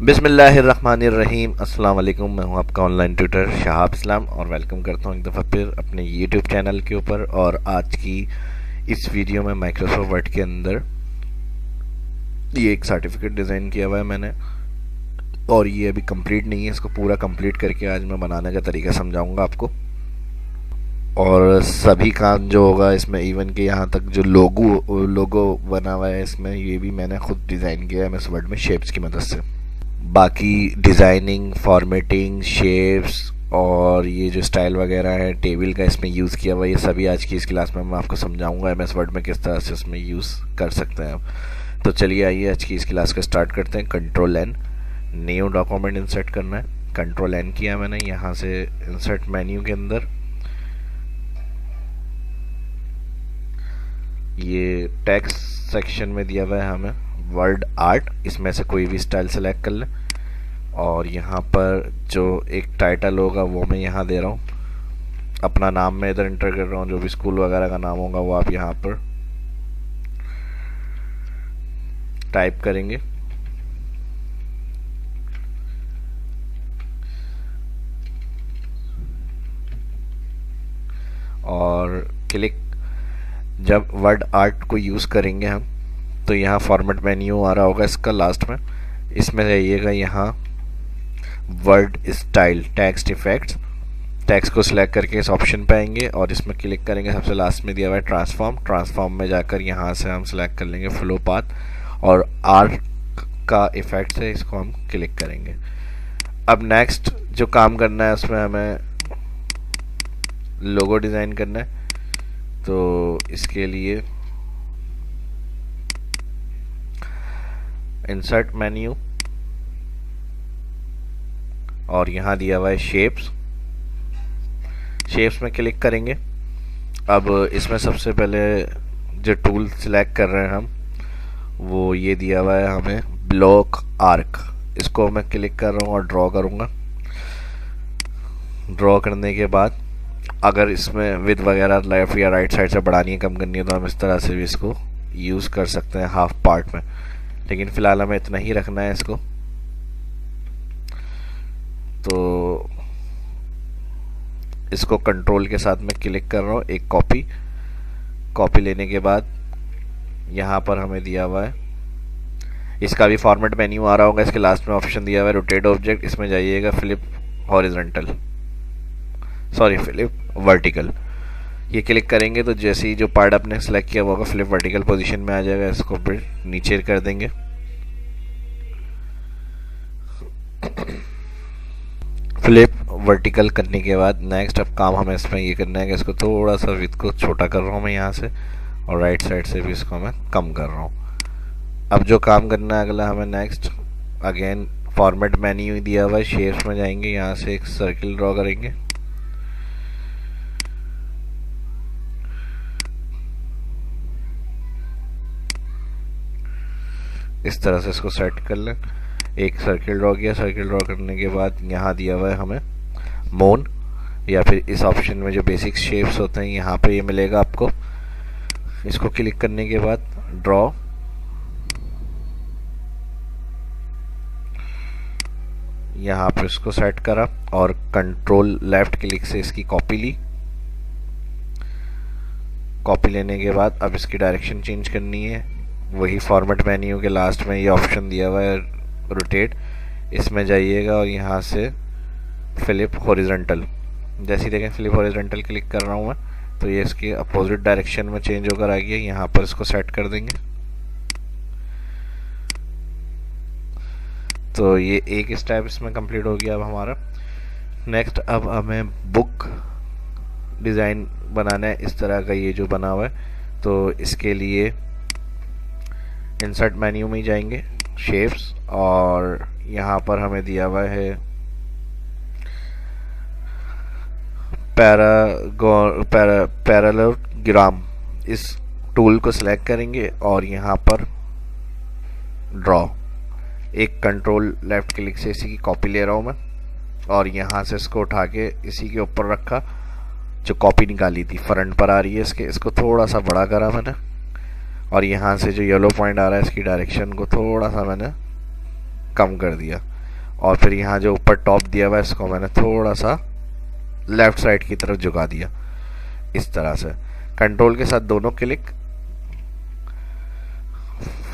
बिसमीम अस्सलाम वालेकुम मैं हूँ आपका ऑनलाइन ट्यूटर शहाब इस्लाम और वेलकम करता हूँ एक दफ़ा फिर अपने यूट्यूब चैनल के ऊपर और आज की इस वीडियो में माइक्रोसॉफ्ट वर्ड के अंदर ये एक सर्टिफिकेट डिज़ाइन किया हुआ है मैंने और ये अभी कंप्लीट नहीं है, इसको पूरा कंप्लीट करके आज मैं बनाने का तरीका समझाऊँगा आपको। और सभी काम जो होगा इसमें इवन के यहाँ तक जो लोगो लोगो बना हुआ है इसमें ये भी मैंने खुद डिज़ाइन किया है एम वर्ड में शेप्स की मदद से। बाकी डिज़ाइनिंग फॉर्मेटिंग शेप्स और ये जो स्टाइल वगैरह है टेबल का इसमें यूज़ किया हुआ, ये सभी आज की इस क्लास में मैं आपको समझाऊँगा एम एस वर्ड में किस तरह से इसमें यूज़ कर सकते हैं आप। तो चलिए आइए आज की इस क्लास का स्टार्ट करते हैं। Control N new document insert करना है। कंट्रोल एन किया मैंने, यहाँ से इंसर्ट मेन्यू के अंदर। ये टेक्स्ट सेक्शन में दिया हुआ है हमें। वर्ड आर्ट, इसमें से कोई भी स्टाइल सेलेक्ट कर लें। और यहाँ पर जो एक टाइटल होगा, वो मैं यहाँ दे रहा हूँ। अपना नाम मैं इधर इंटर कर रहा हूँ, जो भी स्कूल वगैरह का नाम होगा, वो आप यहाँ पर टाइप करेंगे। और क्लिक जब वर्ड आर्ट को यूज़ करेंगे हम तो यहाँ फॉर्मेट मेन्यू आ रहा होगा इसका लास्ट में। इसमें जाइएगा यहाँ word style text effects text को सिलेक्ट करके इस ऑप्शन पे आएँगे और इसमें क्लिक करेंगे। सबसे लास्ट में दिया हुआ है ट्रांसफॉर्म ट्रांसफॉर्म में जाकर यहाँ से हम सिलेक्ट कर लेंगे फ्लो पाथ और आर्क का इफ़ेक्ट है इसको हम क्लिक करेंगे। अब नेक्स्ट जो काम करना है, उसमें हमें लोगो डिज़ाइन करना है। तो इसके लिए इंसर्ट मेन्यू और यहाँ दिया हुआ है शेप्स शेप्स में क्लिक करेंगे. अब इसमें सबसे पहले जो टूल सिलेक्ट कर रहे हैं हम, वो ये दिया हुआ है हमें ब्लॉक आर्क इसको मैं क्लिक कर रहा हूँ और ड्रॉ करूँगा. ड्रॉ करने के बाद अगर इसमें विद वगैरह लेफ़्ट या राइट साइड से बढ़ानी है, कम करनी है तो हम इस तरह से भी इसको यूज़ कर सकते हैं हाफ़ पार्ट में. लेकिन फ़िलहाल हमें इतना ही रखना है इसको। तो इसको कंट्रोल के साथ में क्लिक कर रहा हूँ, एक कॉपी कॉपी लेने के बाद यहाँ पर हमें दिया हुआ है। इसका भी फॉर्मेट मेन्यू आ रहा होगा, इसके लास्ट में ऑप्शन दिया हुआ है रोटेट ऑब्जेक्ट इसमें जाइएगा flip horizontal sorry flip vertical ये क्लिक करेंगे तो जैसे ही जो पार्ट आपने सेलेक्ट किया होगा फ्लिप वर्टिकल पोजीशन में आ जाएगा, इसको फिर नीचे कर देंगे। फ्लिप वर्टिकल करने के बाद नेक्स्ट अब काम हमें इसमें ये करना है कि इसको थोड़ा सा विथ को छोटा कर रहा हूँ मैं यहाँ से और राइट साइड से भी इसको मैं कम कर रहा हूँ। अब जो काम करना है अगला हमें नेक्स्ट अगेन फॉर्मेट मेन्यू दिया हुआ है शेप्स में जाएँगे, यहाँ से एक सर्किल ड्रॉ करेंगे। इस तरह से इसको सेट कर लें। एक सर्किल ड्रॉ किया। सर्किल ड्रॉ करने के बाद यहाँ दिया हुआ है हमें मोन या फिर इस ऑप्शन में जो बेसिक शेप्स होते हैं, यहाँ पे ये यह मिलेगा आपको। इसको क्लिक करने के बाद ड्रॉ यहाँ पे इसको सेट करा और कंट्रोल लेफ़्ट क्लिक से इसकी कॉपी ली। कॉपी लेने के बाद अब इसकी डायरेक्शन चेंज करनी है। वही फॉर्मेट मेन्यू के लास्ट में ये ऑप्शन दिया हुआ है रोटेट इसमें जाइएगा और यहाँ से फ्लिप हॉरिजेंटल जैसे ही देखें फ्लिप हॉरिजेंटल क्लिक कर रहा हूँ मैं तो ये इसके अपोजिट डायरेक्शन में चेंज होकर आ गया यहाँ पर इसको सेट कर देंगे। तो ये एक स्टेप इसमें कंप्लीट हो गया अब हमारा। नेक्स्ट अब हमें बुक डिज़ाइन बनाना है। इस तरह का ये जो बना हुआ है तो इसके लिए इंसर्ट मेन्यू में जाएँगे शेप्स और यहाँ पर हमें दिया हुआ है पैरा पैरालोग्राम इस टूल को सिलेक्ट करेंगे और यहाँ पर ड्रॉ एक कंट्रोल लेफ़्ट क्लिक से इसी की कॉपी ले रहा हूँ मैं, और यहाँ से इसको उठा के इसी के ऊपर रखा, जो कॉपी निकाली थी। फ्रंट पर आ रही है इसके, इसको थोड़ा सा बड़ा करा मैंने। और यहाँ से जो येलो पॉइंट आ रहा है, इसकी डायरेक्शन को थोड़ा सा मैंने कम कर दिया। और फिर यहाँ जो ऊपर टॉप दिया हुआ है, इसको मैंने थोड़ा सा लेफ़्ट साइड की तरफ़ झुका दिया। इस तरह से। कंट्रोल के साथ दोनों क्लिक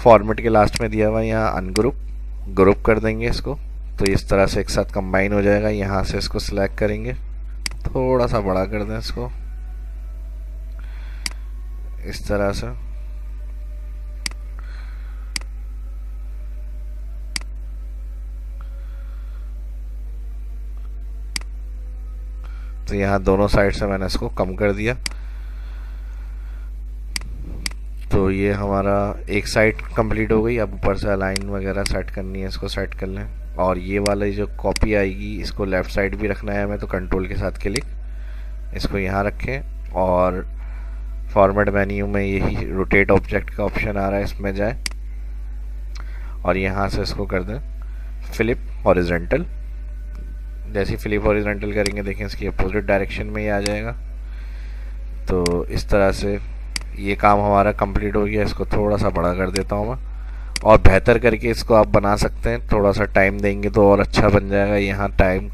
फॉर्मेट के लास्ट में दिया हुआ है यहाँ अनग्रुप ग्रुप कर देंगे इसको। तो इस तरह से एक साथ कंबाइन हो जाएगा। यहाँ से इसको सिलेक्ट करेंगे। थोड़ा सा बड़ा कर दें इसको। इस तरह से। तो यहाँ दोनों साइड से मैंने इसको कम कर दिया। तो ये हमारा एक साइड कंप्लीट हो गई। अब ऊपर से अलाइन वगैरह सेट करनी है, इसको सेट कर लें। और ये वाला जो कॉपी आएगी, इसको लेफ़्ट साइड भी रखना है हमें तो कंट्रोल के साथ क्लिक इसको यहाँ रखें और फॉर्मेट मेन्यू में यही रोटेट ऑब्जेक्ट का ऑप्शन आ रहा है, इसमें जाए। और यहाँ से इसको कर दें फिलिप हॉरिजेंटल जैसे ही फ्लिप हॉरिजेंटल करेंगे, देखें इसकी अपोजिट डायरेक्शन में ही आ जाएगा। तो इस तरह से ये काम हमारा कंप्लीट हो गया। इसको थोड़ा सा बड़ा कर देता हूँ मैं। और बेहतर करके इसको आप बना सकते हैं। थोड़ा सा टाइम देंगे तो और अच्छा बन जाएगा। यहाँ टाइम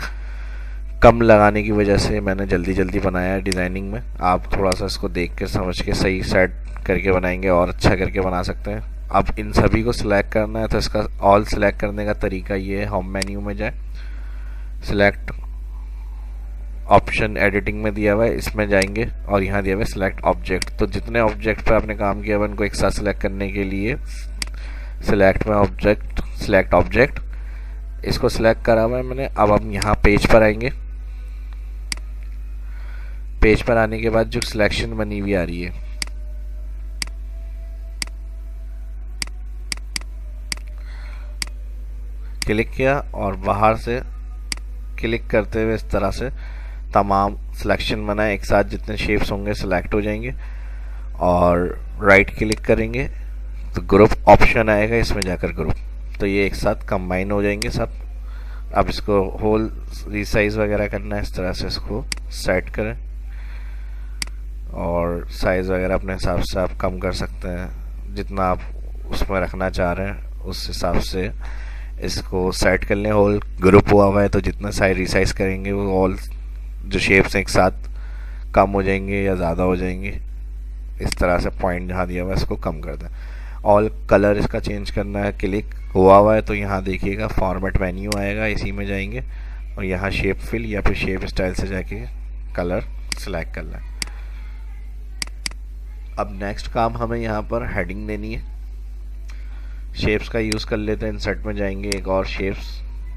कम लगाने की वजह से मैंने जल्दी जल्दी बनाया है डिज़ाइनिंग में। आप थोड़ा सा इसको देख के, समझ के सही सेट करके बनाएँगे और अच्छा करके बना सकते हैं। अब इन सभी को सिलेक्ट करना है तो इसका ऑल सिलेक्ट करने का तरीका ये है। होम मेन्यू में जाए। सिलेक्ट ऑप्शन एडिटिंग में दिया हुआ है, इसमें जाएँगे और यहाँ दिया हुआ है सिलेक्ट ऑब्जेक्ट तो जितने ऑब्जेक्ट पर आपने काम किया हुआ उनको एक साथ सिलेक्ट करने के लिए सिलेक्ट में ऑब्जेक्ट सिलेक्ट ऑब्जेक्ट इसको सिलेक्ट करा हुआ है मैंने, अब हम यहाँ पेज पर आएँगे। पेज पर आने के बाद जो सिलेक्शन बनी हुई आ रही है। क्लिक किया और बाहर से क्लिक करते हुए इस तरह से तमाम सिलेक्शन बनाए। एक साथ जितने शेप्स होंगे सिलेक्ट हो जाएँगे और राइट क्लिक करेंगे तो ग्रुप ऑप्शन आएगा इसमें जाकर ग्रुप तो ये एक साथ कंबाइन हो जाएँगे सब। अब इसको होल रिसाइज वगैरह करना है, इस तरह से इसको सेट करें। और साइज़ वगैरह अपने हिसाब से आप कम कर सकते हैं। जितना आप उसमें रखना चाह रहे हैं, उस हिसाब से इसको सेट कर लें। होल ग्रुप हुआ हुआ है तो जितना साइज़ रिसाइज करेंगे, वो ऑल जो शेप्स हैं एक साथ कम हो जाएँगे या ज़्यादा हो जाएँगे। इस तरह से पॉइंट जहाँ दिया हुआ है, इसको कम कर दें। ऑल कलर इसका चेंज करना है क्लिक हुआ हुआ है तो यहाँ देखिएगा फॉर्मेट मेन्यू आएगा, इसी में जाएँगे। और यहाँ शेप फिल या फिर शेप स्टाइल से जाके कलर सेलेक्ट कर लें। अब नेक्स्ट काम हमें यहाँ पर हेडिंग देनी है। शेप्स का यूज़ कर लेते हैं इंसर्ट में जाएँगे, एक और शेप्स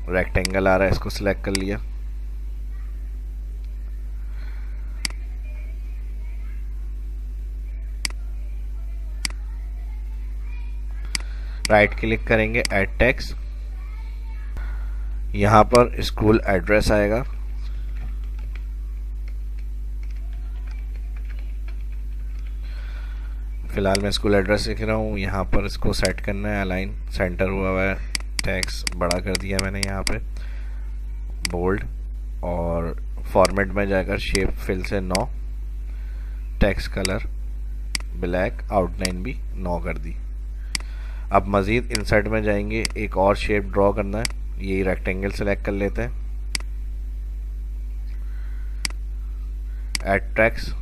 रेक्टेंगल आ रहा है, इसको सिलेक्ट कर लिया। राइट क्लिक करेंगे एड टेक्स यहाँ पर स्कूल एड्रेस आएगा। फ़िलहाल मैं स्कूल एड्रेस लिख रहा हूँ। यहाँ पर इसको सेट करना है अलाइन सेंटर हुआ हुआ है टैक्स बड़ा कर दिया मैंने यहाँ पे। बोल्ड और फॉर्मेट में जाकर शेप फिल से no text colour black outline भी नौ कर दी। अब मज़ीद इंसर्ट में जाएँगे, एक और शेप ड्रॉ करना है। यही रेक्टेंगल सेलेक्ट कर लेते हैं। Add text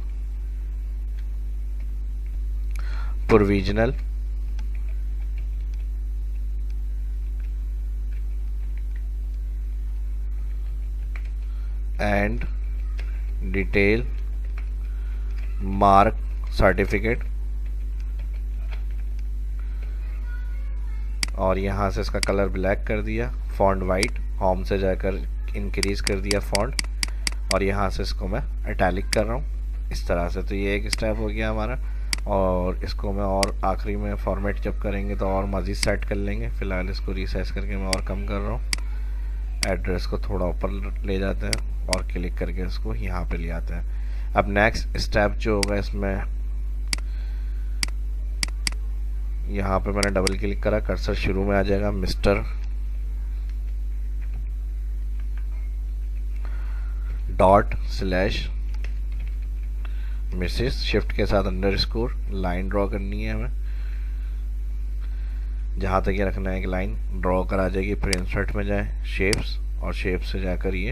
provisional. And detail, mark, certificate. और यहाँ से इसका कलर ब्लैक कर दिया फॉन्ट वाइट होम से जाकर इंक्रीज कर दिया फॉन्ट और यहाँ से इसको मैं अटैलिक कर रहा हूँ। इस तरह से तो ये एक स्टेप हो गया हमारा। और इसको मैं और आखिरी में फॉर्मेट जब करेंगे तो और मज़ीद सेट कर लेंगे। फ़िलहाल इसको रिसाइज करके मैं और कम कर रहा हूँ। एड्रेस को थोड़ा ऊपर ले जाते हैं और क्लिक करके इसको यहाँ पे ले आते हैं। अब नेक्स्ट स्टेप जो होगा इसमें यहाँ पे मैंने डबल क्लिक करा कर्सर शुरू में आ जाएगा mister dot slash missus shift के साथ अंडर स्कोर लाइन ड्रॉ करनी है हमें। जहाँ तक ये रखना है एक लाइन ड्रॉ कर जाएगी, फिर इंसर्ट में जाए शेप्स और शेप से जाकर ये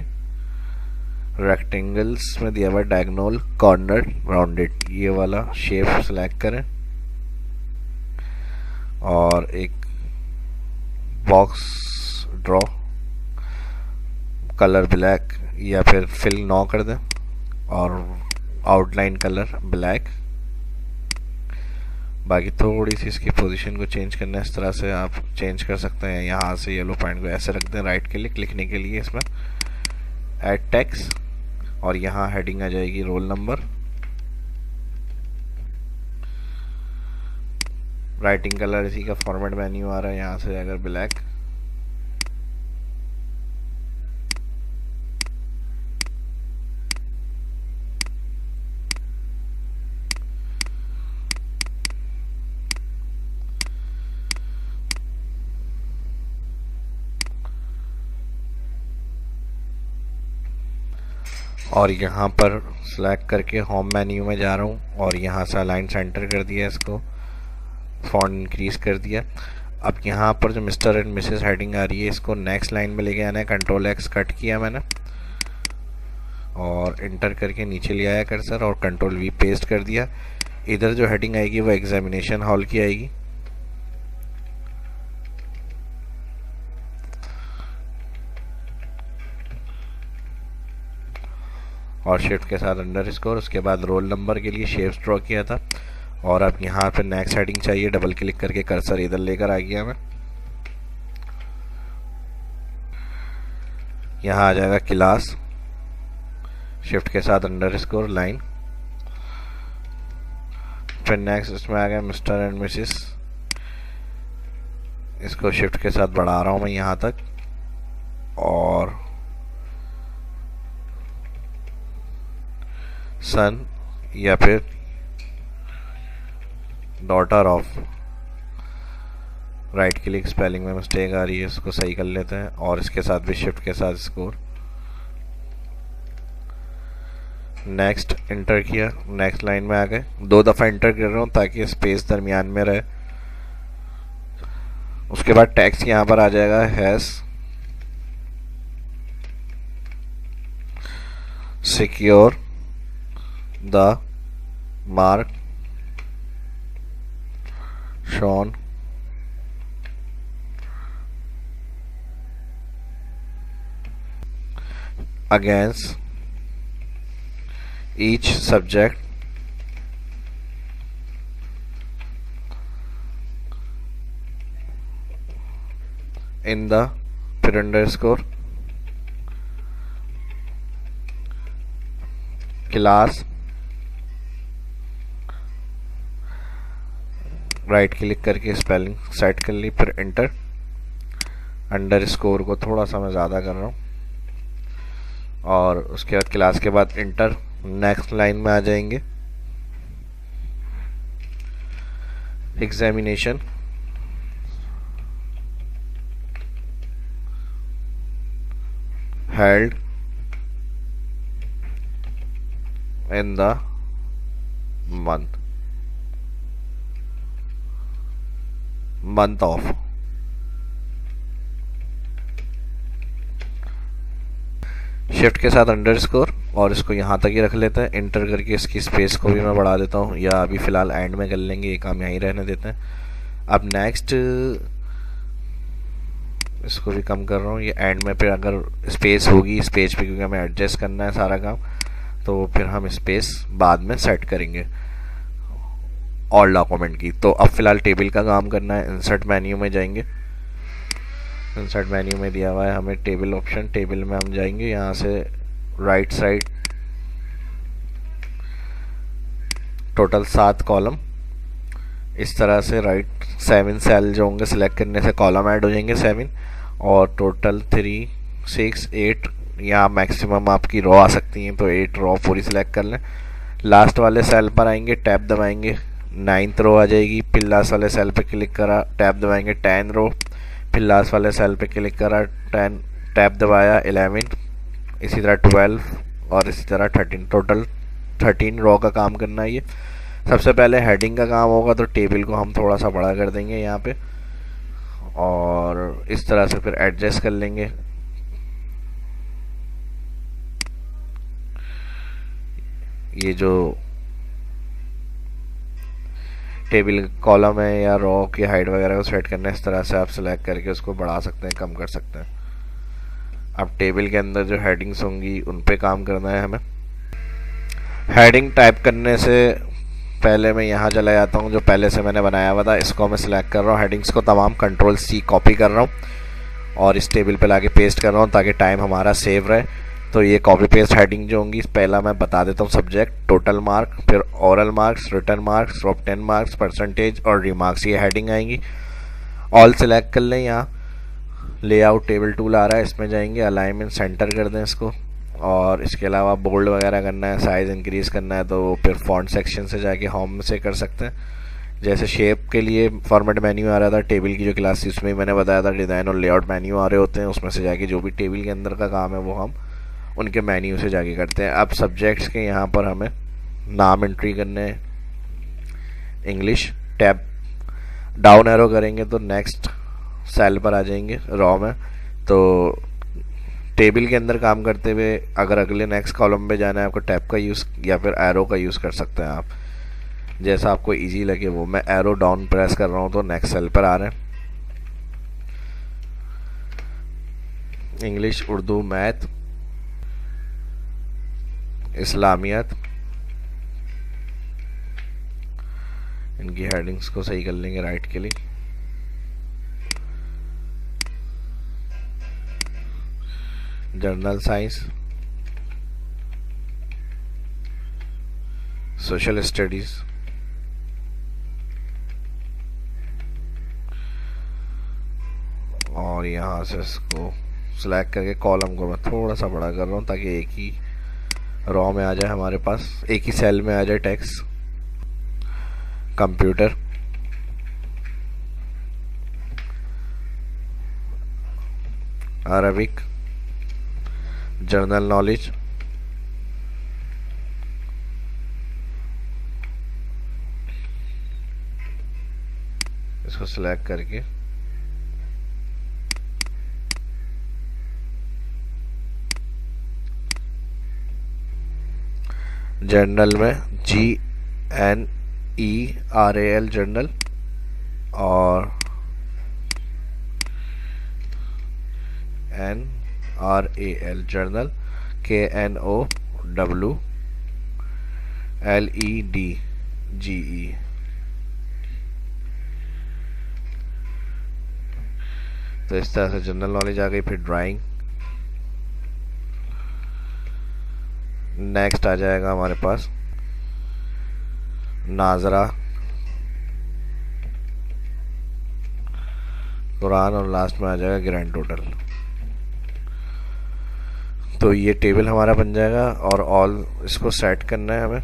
रेक्टेंगल्स में दिया हुआ डायगोनल कॉर्नर राउंडेड ये वाला शेप सेलेक्ट करें। और एक बॉक्स ड्रॉ कलर ब्लैक या फिर फिल नौ कर दें, और आउटलाइन कलर ब्लैक बाकी थोड़ी सी इसकी पोजीशन को चेंज करना है, इस तरह से आप चेंज कर सकते हैं। यहाँ से येलो पॉइंट को ऐसे रख दें राइट के लिए लिखने के लिए इसमें। एड टैक्स और यहाँ हेडिंग आ जाएगी रोल नंबर राइटिंग कलर इसी का फॉर्मेट मेन्यू आ रहा है, यहाँ से अगर ब्लैक और यहाँ पर सेलेक्ट करके होम मेन्यू में जा रहा हूँ और यहाँ से अलाइन सेंटर कर दिया इसको। फॉन्ट इंक्रीज कर दिया। अब यहाँ पर जो मिस्टर एंड मिसेस हेडिंग आ रही है, इसको नेक्स्ट लाइन में लेके आना है। कंट्रोल एक्स कट किया मैंने। और इंटर करके नीचे ले आया कर्सर और कंट्रोल वी पेस्ट कर दिया। इधर जो हेडिंग आएगी वो एग्जामिनेशन हॉल की आएगी। और शिफ्ट के साथ अंडर स्कोर उसके बाद रोल नंबर के लिए शेप्स ड्रॉ किया था। और अब यहाँ पे नेक्स्ट हेडिंग चाहिए डबल क्लिक करके कर्सर इधर लेकर आ गया मैं। यहाँ आ जाएगा क्लास शिफ्ट के साथ अंडर स्कोर लाइन फिर नेक्स्ट इसमें आ गया मिस्टर एंड मिसिस इसको शिफ्ट के साथ बढ़ा रहा हूँ मैं यहाँ तक। और सन या फिर daughter of right click spelling में मिस्टेक आ रही है, इसको सही कर लेते हैं और इसके साथ भी शिफ्ट के साथ स्कोर नेक्स्ट इंटर किया. नेक्स्ट लाइन में आ गए. दो दफ़ा इंटर कर रहा हूँ ताकि स्पेस दरमियान में रहे. उसके बाद टैक्स यहाँ पर आ जाएगा. Has secure the mark shown against each subject in the pyramid score class right click करके स्पेलिंग सेट कर ली, फिर इंटर अंडर स्कोर को थोड़ा सा मैं ज़्यादा कर रहा हूँ। और उसके बाद क्लास के बाद इंटर नेक्स्ट लाइन में आ जाएँगे. Examination held. In the month. Month of shift के साथ अंडर स्कोर और इसको यहाँ तक ही रख लेते हैं। इंटर करके इसकी स्पेस को भी मैं बढ़ा देता हूँ। या अभी फ़िलहाल एंड में कर लेंगे, ये काम यहीं रहने देते हैं। अब नेक्स्ट इसको भी कम कर रहा हूँ। ये एंड में फिर अगर स्पेस होगी इस पेज पे क्योंकि हमें एडजस्ट करना है सारा काम तो फिर हम स्पेस बाद में सेट करेंगे। ऑल डॉक्यूमेंट की। तो अब फ़िलहाल टेबल का काम करना है। इंसर्ट मेन्यू में जाएँगे। इंसर्ट मेन्यू में दिया हुआ है हमें टेबल ऑप्शन टेबल में हम जाएँगे। यहाँ से राइट साइड टोटल सात कॉलम इस तरह से राइट सेवन सेल जो होंगे सिलेक्ट करने से कॉलम ऐड हो जाएँगे सेवन और टोटल थ्री सिक्स एट यहाँ मैक्सिमम आपकी रॉ आ सकती हैं। तो एट रॉ पूरी सिलेक्ट कर लें। लास्ट वाले सेल पर आएँगे। टैप दबाएँगे। नाइन्थ रो आ जाएगी। फिर लास्ट वाले सेल पे क्लिक करा टैप दबाएँगे टेन रो फिर लास्ट वाले सेल पे क्लिक करा टेन टैप दबाया एलेवन इसी तरह ट्वेल्व और इसी तरह थर्टीन टोटल थर्टीन रो का काम करना है ये। सबसे पहले हेडिंग का काम होगा तो टेबल को हम थोड़ा सा बड़ा कर देंगे यहाँ पे। और इस तरह से फिर एडजस्ट कर लेंगे। ये जो टेबल, कॉलम है या रॉ की हाइट वगैरह को सेट करना है, इस तरह से आप सिलेक्ट करके उसको बढ़ा सकते हैं, कम कर सकते हैं। अब टेबल के अंदर जो हेडिंग्स होंगी, उन पे काम करना है हमें। हेडिंग टाइप करने से पहले मैं यहाँ चला जाता हूँ, जो पहले से मैंने बनाया हुआ था, इसको मैं सिलेक्ट कर रहा हूँ। हेडिंग्स को तमाम कंट्रोल सी कॉपी कर रहा हूँ और इस टेबल पे लाके पेस्ट कर रहा हूँ, ताकि टाइम हमारा सेव रहे। तो ये कॉपी पेस्ट हेडिंग जो होंगी, पहला मैं बता देता हूँ सब्जेक्ट टोटल मार्क फिर oral marks written marks top ten marks percentage और रिमार्क्स ये हेडिंग आएँगी। ऑल सेलेक्ट कर लें यहाँ। लेआउट टेबल टूल आ रहा है, इसमें जाएँगे अलाइनमेंट सेंटर कर दें इसको। और इसके अलावा बोल्ड वगैरह करना है साइज़ इंक्रीज़ करना है तो फिर फॉन्ट सेक्शन से जाके होम से कर सकते हैं। जैसे शेप के लिए फॉर्मेट मेन्यू आ रहा था टेबल की जो क्लास थी उसमें मैंने बताया था डिज़ाइन और लेआउट मेन्यू आ रहे होते हैं, उसमें से जाके जो भी टेबल के अंदर का काम है, वो हम उनके मेन्यू से जाके करते हैं। अब सब्जेक्ट्स के यहाँ पर हमें नाम एंट्री करने हैं। इंग्लिश टैब डाउन एरो करेंगे तो नेक्स्ट सेल पर आ जाएँगे रॉ में। तो टेबल के अंदर काम करते हुए अगर अगले नेक्स्ट कॉलम पे जाना है, आपको टैब का यूज़ या फिर एरो का यूज़ कर सकते हैं आप। जैसा आपको इजी लगे वो। मैं एरो डाउन प्रेस कर रहा हूँ तो नेक्स्ट सेल पर आ रहे हैं। English Urdu math Islamiyat. इनकी हेडिंग्स को सही कर लेंगे राइट के लिए। जर्नल साइंस सोशल स्टडीज़ और यहाँ से इसको सिलेक्ट करके कॉलम को मैं थोड़ा सा बड़ा कर रहा हूँ ताकि एक ही रॉ में आ जाए हमारे पास, एक ही सेल में आ जाए tax, computer. Arabic, general knowledge. इसको सिलेक्ट करके जर्नल में G N E R A L general, और N R A L general K N O W L E D G ई तो इस तरह से जनरल नॉलेज आ गई, फिर ड्राइंग नेक्स्ट आ जाएगा हमारे पास नाजरा, कुरान और लास्ट में आ जाएगा ग्रैंड टोटल तो ये टेबल हमारा बन जाएगा और ऑल इसको सेट करना है हमें.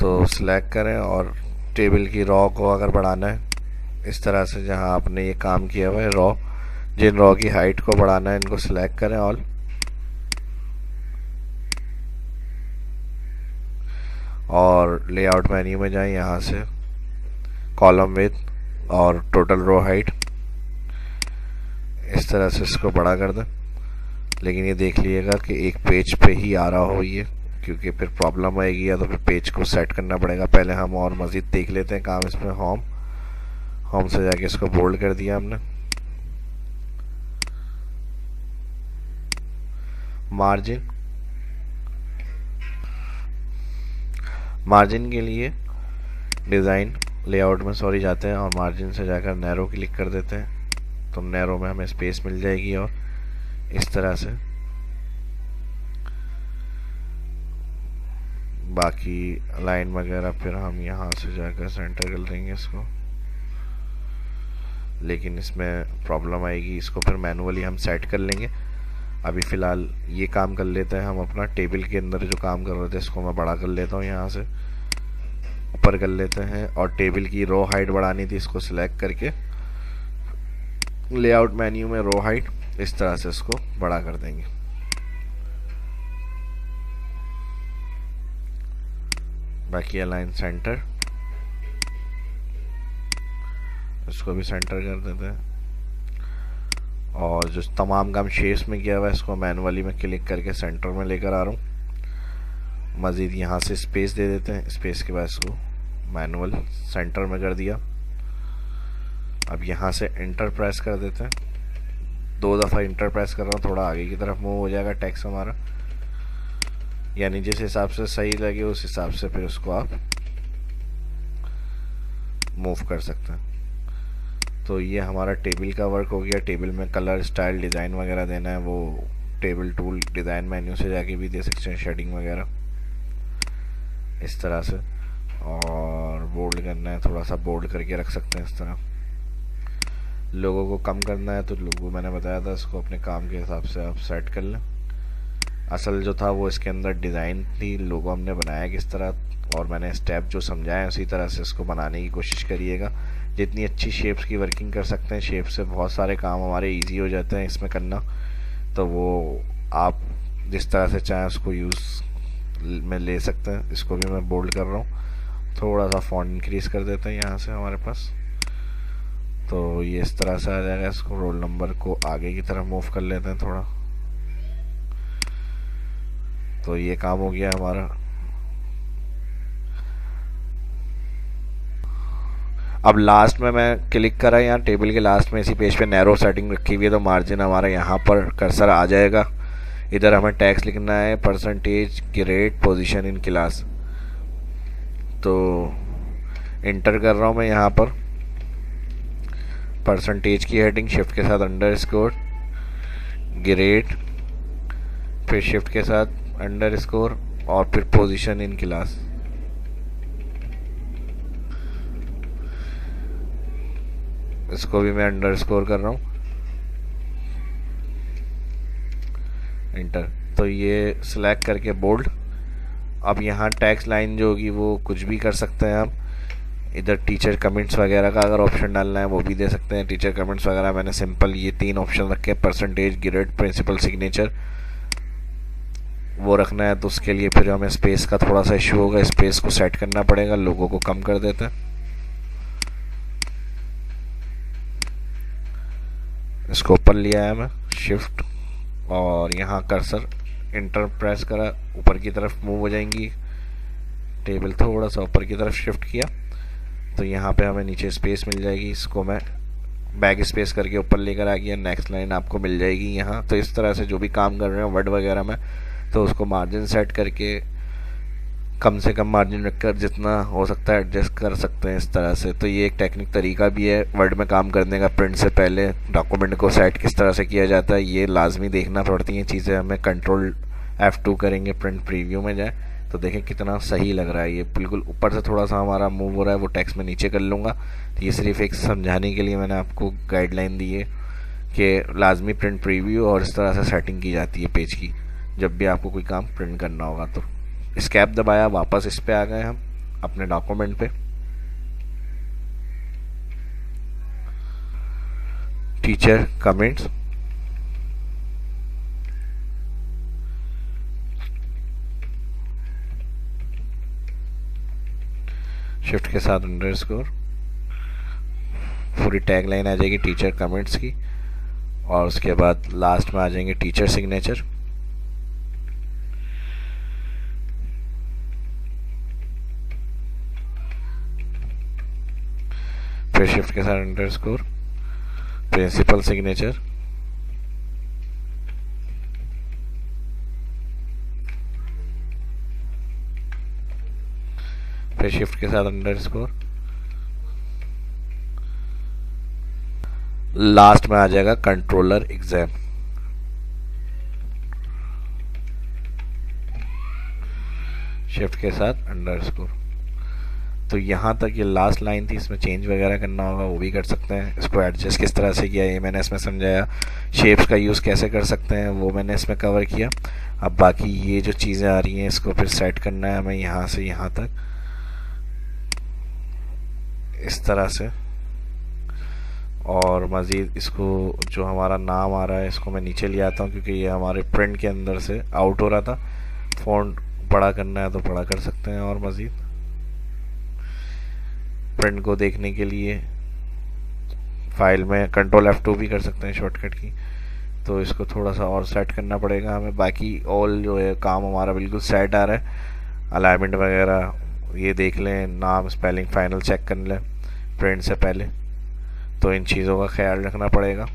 तो सिलेक्ट करें और टेबल की रॉ को अगर बढ़ाना है, इस तरह से जहाँ आपने ये काम किया हुआ है रॉ जिन रॉ की हाइट को बढ़ाना है, इनको सिलेक्ट करें ऑल और लेआउट मेन्यू में जाएँ यहाँ से कॉलम विथ और टोटल रो हाइट इस तरह से इसको बड़ा कर दें। लेकिन ये देख लीजिएगा कि एक पेज पे ही आ रहा हो ये, क्योंकि फिर प्रॉब्लम आएगी या तो फिर पेज को सेट करना पड़ेगा। पहले हम और मज़ीद देख लेते हैं काम इसमें। होम होम से जाके इसको बोल्ड कर दिया हमने। मार्जिन मार्जिन के लिए डिज़ाइन लेआउट में सॉरी जाते हैं और मार्जिन से जाकर नैरो क्लिक कर देते हैं। तो नैरो में हमें स्पेस मिल जाएगी और इस तरह से। बाकी लाइन वगैरह फिर हम यहाँ से जाकर सेंटर कर देंगे इसको। लेकिन इसमें प्रॉब्लम आएगी, इसको फिर मैनुअली हम सेट कर लेंगे। अभी फ़िलहाल ये काम कर लेते हैं, हम अपना टेबल के अंदर जो काम कर रहे थे, इसको मैं बड़ा कर लेता हूँ यहाँ से। ऊपर कर लेते हैं, और टेबल की रो हाइट बढ़ानी थी इसको सिलेक्ट करके। लेआउट मेन्यू में रो हाइट इस तरह से इसको बड़ा कर देंगे। बाकी अलाइन सेंटर इसको भी सेंटर कर देते हैं। और जो तमाम काम शेप्स में किया हुआ है, इसको मैनुअली में क्लिक करके सेंटर में लेकर आ रहा हूँ। मज़ीद यहाँ से स्पेस दे देते हैं। स्पेस के बाद इसको मैनुअल सेंटर में कर दिया। अब यहाँ से इंटर प्रेस कर देते हैं। दो दफ़ा इंटर प्रेस कर रहा हूँ, थोड़ा आगे की तरफ़ मूव हो जाएगा टैक्स हमारा। यानी जिस हिसाब से सही लगे, उस हिसाब से फिर उसको आप मूव कर सकते हैं। तो ये हमारा टेबल का वर्क हो गया। टेबल में कलर स्टाइल डिज़ाइन वगैरह देना है। वो टेबल टूल डिज़ाइन मेन्यू से जाके भी दे सकते हैं शेडिंग वगैरह। इस तरह से। और बोल्ड करना है थोड़ा सा बोल्ड करके रख सकते हैं इस तरह। लोगों को कम करना है तो लोगों, मैंने बताया था, इसको अपने काम के हिसाब से आप सेट कर लें। असल जो था वो इसके अंदर डिज़ाइन थी, लोगो हमने बनाया किस तरह, और मैंने स्टेप जो समझाया उसी तरह से इसको बनाने की कोशिश करिएगा। जितनी अच्छी शेप्स की वर्किंग कर सकते हैं शेप से बहुत सारे काम हमारे इजी हो जाते हैं इसमें करना। तो वो आप जिस तरह से चाहें उसको यूज़ में ले सकते हैं। इसको भी मैं बोल्ड कर रहा हूँ। थोड़ा सा फॉन्ट इंक्रीज कर देते हैं यहाँ से हमारे पास। तो ये इस तरह से आ जाएगा। इसको रोल नंबर को आगे की तरफ़ मूव कर लेते हैं थोड़ा। तो ये काम हो गया हमारा। अब लास्ट में मैं क्लिक करा यहाँ टेबल के लास्ट में इसी पेज पे नैरो सेटिंग रखी हुई है तो मार्जिन हमारा यहाँ पर कर्सर आ जाएगा। इधर हमें टैक्स लिखना है percentage grade position in class तो इंटर कर रहा हूँ मैं यहाँ पर। परसेंटेज की हेडिंग शिफ्ट के साथ अंडर स्कोर ग्रेड फिर शिफ्ट के साथ अंडर स्कोर और फिर पोजीशन इन क्लास इसको भी मैं अंडर कर रहा हूँ। इंटर तो ये सिलेक्ट करके बोल्ड अब यहाँ टैक्स लाइन जो होगी वो कुछ भी कर सकते हैं आप। इधर टीचर कमेंट्स वगैरह का अगर ऑप्शन डालना है वो भी दे सकते हैं। टीचर कमेंट्स वगैरह मैंने सिंपल ये तीन ऑप्शन रखे परसेंटेज ग्रेड प्रिंसिपल सिग्नेचर वो रखना है तो उसके लिए फिर हमें स्पेस का थोड़ा सा इशू होगा। स्पेस को सेट करना पड़ेगा। लोगों को कम कर देते हैं। इसको ऊपर लिया है मैं शिफ्ट और यहाँ कर्सर इंटर प्रेस करा, ऊपर की तरफ़ मूव हो जाएँगी। टेबल थोड़ा सा ऊपर की तरफ़ शिफ्ट किया तो यहाँ पे हमें नीचे स्पेस मिल जाएगी। इसको मैं बैग स्पेस करके ऊपर लेकर आ गया नेक्स्ट लाइन आपको मिल जाएगी यहाँ। तो इस तरह से जो भी काम कर रहे हैं वर्ड वगैरह में तो उसको मार्जिन सेट करके कम से कम मार्जिन रखकर जितना हो सकता है एडजस्ट कर सकते हैं इस तरह से। तो ये एक टेक्निक तरीका भी है वर्ड में काम करने का। प्रिंट से पहले डॉक्यूमेंट को सेट किस तरह से किया जाता है, ये लाजमी देखना पड़ती हैं चीज़ें। हमें कंट्रोल एफ़ टू करेंगे प्रिंट प्रीव्यू में जाए तो देखें कितना सही लग रहा है। ये बिल्कुल ऊपर से थोड़ा सा हमारा मूव हो रहा है, वो टैक्स में नीचे कर लूँगा। तो ये सिर्फ़ एक समझाने के लिए मैंने आपको गाइडलाइन दी है कि लाजमी प्रिंट प्रीव्यू और इस तरह से सेटिंग की जाती है पेज की। जब भी आपको कोई काम प्रिंट करना होगा तो। स्कैप दबाया, वापस इस पे आ गए हम, अपने डॉक्यूमेंट पे। टीचर कमेंट्स शिफ्ट के साथ अंडर स्कोर पूरी टैग लाइन आ जाएगी टीचर कमेंट्स की, और उसके बाद लास्ट में आ जाएँगे टीचर सिग्नेचर फिर शिफ्ट के साथ अंडर स्कोर प्रिंसिपल सिग्नेचर फिर शिफ्ट के साथ अंडर स्कोर लास्ट में आ जाएगा कंट्रोलर एग्ज़ाम शिफ्ट के साथ अंडर स्कोर तो यहाँ तक ये लास्ट लाइन थी, इसमें चेंज वगैरह करना होगा, वो भी कर सकते हैं। इसको एडजस्ट किस तरह से किया, ये मैंने इसमें समझाया। शेप्स का यूज़ कैसे कर सकते हैं, वो मैंने इसमें कवर किया। अब बाकी ये जो चीज़ें आ रही हैं, इसको फिर सेट करना है हमें यहाँ से यहाँ तक। इस तरह से। और मज़ीद इसको जो हमारा नाम आ रहा है, इसको मैं नीचे ले आता हूँ, क्योंकि ये हमारे प्रिंट के अंदर से आउट हो रहा था। फ़ॉन्ट बड़ा करना है तो बड़ा कर सकते हैं और मज़ीद। प्रिंट को देखने के लिए। फ़ाइल में कंट्रोल एफ़ टू भी कर सकते हैं शॉर्टकट की। तो इसको थोड़ा सा और सेट करना पड़ेगा हमें। बाकी ऑल जो है, काम हमारा बिल्कुल सेट आ रहा है। अलाइनमेंट वगैरह, ये देख लें, नाम स्पेलिंग फाइनल चेक कर लें प्रिंट से पहले। तो इन चीज़ों का ख्याल रखना पड़ेगा।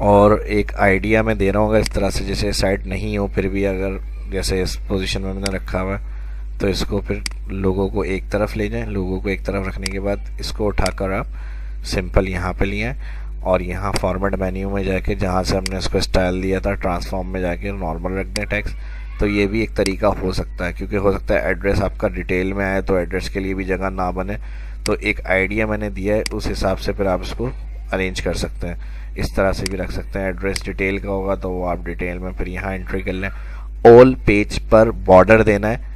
और एक आइडिया मैं दे रहा हूँ अगर इस तरह से जैसे साइट नहीं हो, फिर भी अगर जैसे इस पोजीशन में मैंने रखा हुआ तो इसको फिर लोगों को एक तरफ़ ले जाएँ। लोगों को एक तरफ़ रखने के बाद इसको उठाकर आप सिंपल यहाँ पे लिए और यहाँ फॉर्मेट मेन्यू में जाके जहाँ से हमने इसको स्टाइल दिया था ट्रांसफॉर्म में जाके नॉर्मल रख दें टैक्स तो ये भी एक तरीका हो सकता है, क्योंकि हो सकता है एड्रेस आपका डिटेल में आए तो एड्रेस के लिए भी जगह ना बने। तो एक आइडिया मैंने दिया है, उस हिसाब से फिर आप इसको अरेंज कर सकते हैं। इस तरह से भी रख सकते हैं। एड्रेस डिटेल का होगा तो वो आप डिटेल में फिर यहाँ एंट्री कर लें। ऑल पेज पर बॉर्डर देना है।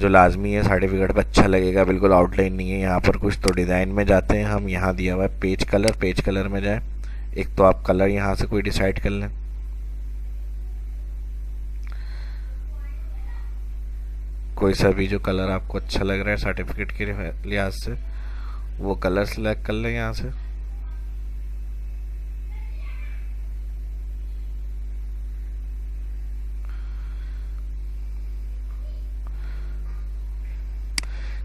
जो लाजमी है सर्टिफिकेट पर अच्छा लगेगा। बिल्कुल आउटलाइन नहीं है। यहाँ पर कुछ तो डिज़ाइन में जाते हैं। हम यहाँ दिया हुआ है पेज कलर पेज कलर में जाए। एक तो आप कलर यहाँ से कोई डिसाइड कर लें। कोई सा भी जो कलर आपको अच्छा लग रहा है सर्टिफिकेट के लिहाज से, वो कलर सेलेक्ट कर लें यहाँ से।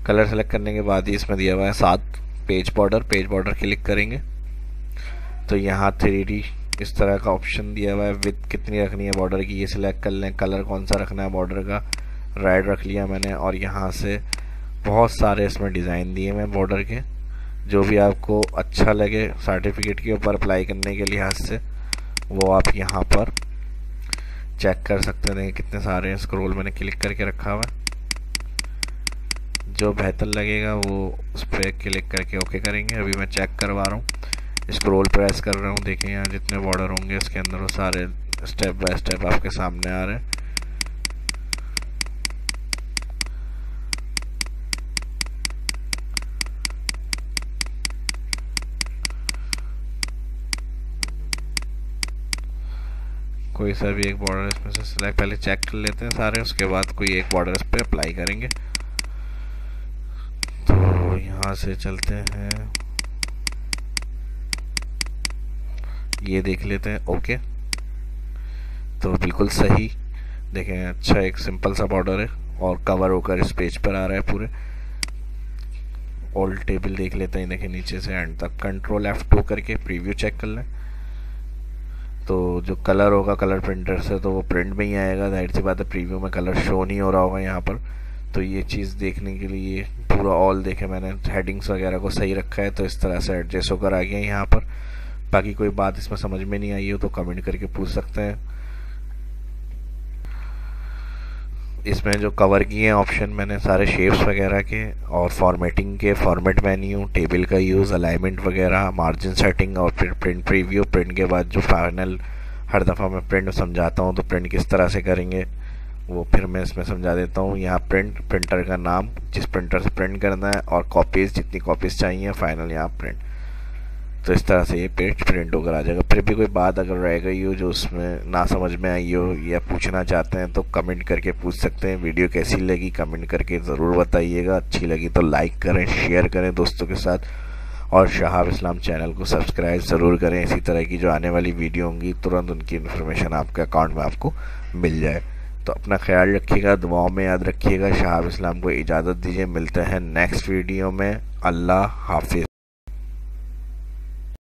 कलर सेलेक्ट करने के बाद ही इसमें दिया हुआ है सात page border. Page border click करेंगे। तो यहाँ थ्री इस तरह का ऑप्शन दिया हुआ है। विथ कितनी रखनी है बॉर्डर की? ये सिलेक्ट कर लें। कलर कौन सा रखना है बॉर्डर का? रेड रख लिया मैंने और यहाँ से बहुत सारे इसमें डिज़ाइन दिए हैं बॉर्डर के, जो भी आपको अच्छा लगे सर्टिफिकेट के ऊपर अप्लाई करने के लिहाज से, वो आप यहाँ पर चेक कर सकते हैं। कितने सारे हैं स्क्रोल मैंने क्लिक करके रखा हुआ है। जो बेहतर लगेगा वो उस पर क्लिक करके ओके करेंगे। अभी मैं चेक करवा रहा हूँ। स्क्रॉल प्रेस कर रहा हूँ। देखिए यहाँ जितने बॉर्डर होंगे इसके अंदर वो सारे स्टेप बाय स्टेप आपके सामने आ रहे हैं। कोई सा भी एक बॉर्डर इसमें से सिलेक्ट पहले चेक कर लेते हैं सारे, उसके बाद कोई एक बॉर्डर इस पर अप्लाई करेंगे। यहाँ से चलते हैं। ये देख लेते हैं, ओके। तो बिल्कुल सही। देखें अच्छा एक सिंपल सा बॉर्डर है और कवर होकर इस पेज पर आ रहा है पूरे। ऑल टेबल देख लेते हैं, देखें, नीचे से एंड तक। कंट्रोल एफ़ टू करके प्रीव्यू चेक कर लें। तो जो कलर होगा कलर प्रिंटर से तो वो प्रिंट में ही आएगा। ज़ाहिर सी बात है प्रीव्यू में कलर शो नहीं हो रहा होगा यहाँ पर। तो ये चीज़ देखने के लिए पूरा ऑल देखे मैंने हेडिंग्स वगैरह को सही रखा है तो इस तरह से एडजस्ट होकर आ गया यहाँ पर। बाकी कोई बात इसमें समझ में नहीं आई हो तो कमेंट करके पूछ सकते हैं। इसमें जो कवर किए हैं ऑप्शन मैंने सारे शेप्स वगैरह के और फॉर्मेटिंग के फॉर्मेट मेन्यू टेबल का यूज़ अलाइनमेंट वगैरह मार्जिन सेटिंग और फिर प्रिंट प्रीव्यू प्रिंट के बाद जो फाइनल हर दफ़ा मैं प्रिंट समझाता हूँ तो प्रिंट किस तरह से करेंगे। वो फिर मैं इसमें समझा देता हूँ, यहाँ प्रिंट प्रिंटर का नाम, जिस प्रिंटर से प्रिंट करना है, और कॉपीज़ जितनी कॉपीज़ चाहिए फाइनल यहाँ प्रिंट तो इस तरह से ये पेज प्रिंट होकर आ जाएगा। फिर भी कोई बात अगर रह गई हो जो उसमें ना समझ में आई हो, या पूछना चाहते हैं तो कमेंट करके पूछ सकते हैं। वीडियो कैसी लगी कमेंट करके ज़रूर बताइएगा। अच्छी लगी तो लाइक करें शेयर करें दोस्तों के साथ। और शहाब इस्लाम चैनल को सब्सक्राइब ज़रूर करें। इसी तरह की जो आने वाली वीडियो होंगी, तुरंत उनकी इन्फॉर्मेशन आपके अकाउंट में आपको मिल जाए। तो अपना ख्याल रखिएगा, दुआओं में याद रखिएगा। शहाब इस्लाम को इजाज़त दीजिए। मिलते हैं नेक्स्ट वीडियो में। अल्लाह हाफिज़।